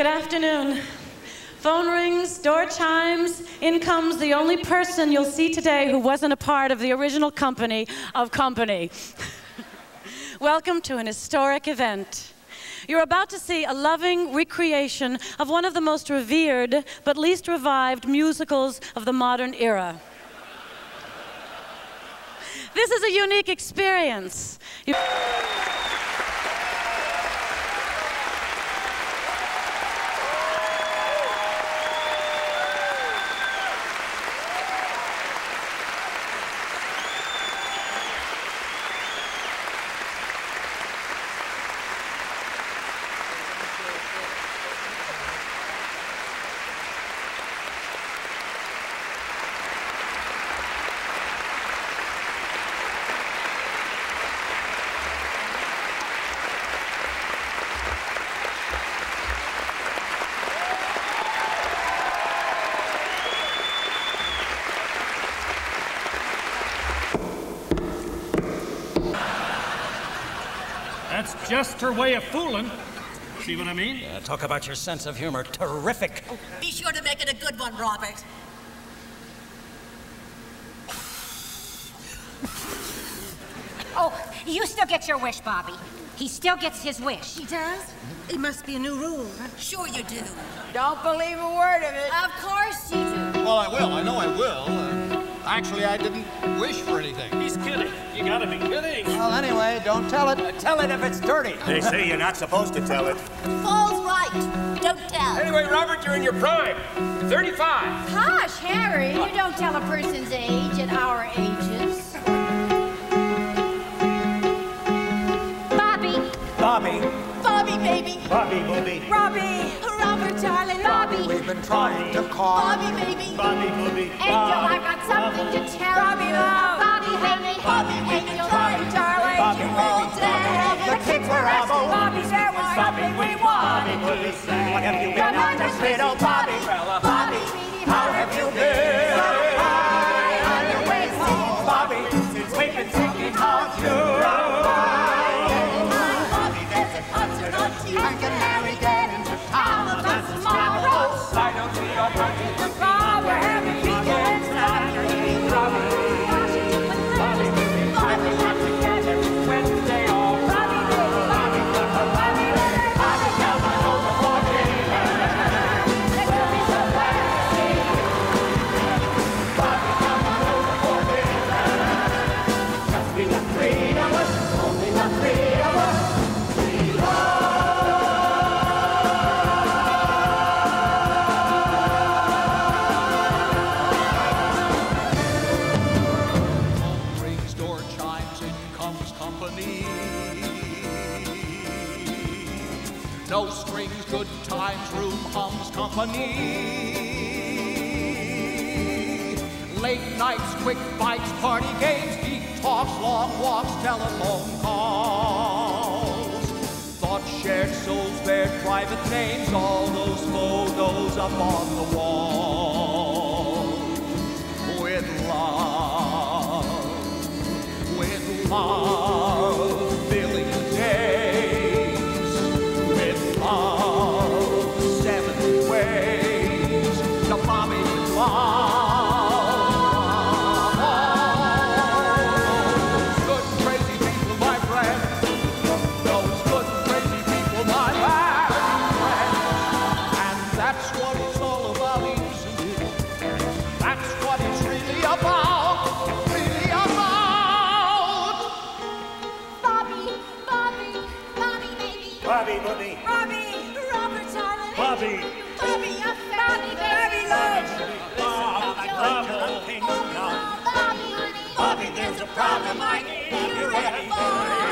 Good afternoon. Phone rings, door chimes, in comes the only person you'll see today who wasn't a part of the original company of company. Welcome to an historic event. You're about to see a loving recreation of one of the most revered but least revived musicals of the modern era. This is a unique experience. You- That's just her way of fooling. See what I mean? Uh, talk about your sense of humor. Terrific. Be sure to make it a good one, Robert. Oh, you still get your wish, Bobby. He still gets his wish. He does? It must be a new rule. Sure you do. Don't believe a word of it. Of course you do. Well, I will. I know I will. Uh, actually, I didn't wish for anything. He's kidding. You gotta be kidding. Well, anyway, don't tell it. Uh, tell it if it's dirty. They say you're not supposed to tell it. Paul's right. Don't tell. Anyway, Robert, you're in your prime. 35. Hush, Harry. You don't tell a person's age at our ages. Bobby. Bobby. Bobby, baby. Bobby, booby. Been trying to call. Bobby, baby. Bobby, booby. Angel, I've got something to tell Bobby, love. Bobby, baby. Bobby, Angel, Bobby, darling. Bobby, you baby. won't tell. The kids were asking Bobby, there was something we wanted to say. What have you been Come on on, this just little listen, oh, Bobby? Bobby, times, room hums company. Late nights, quick bites, party games, deep talks, long walks, telephone calls. Thoughts shared, souls bared, private names, all those photos up on the wall. With love, with love. Bobby. Bobby. Robert Allen. Bobby. Bobby, Bobby, Bobby, Bobby, Bobby, Bobby, Bobby, Bobby there's a problem I need you ready for.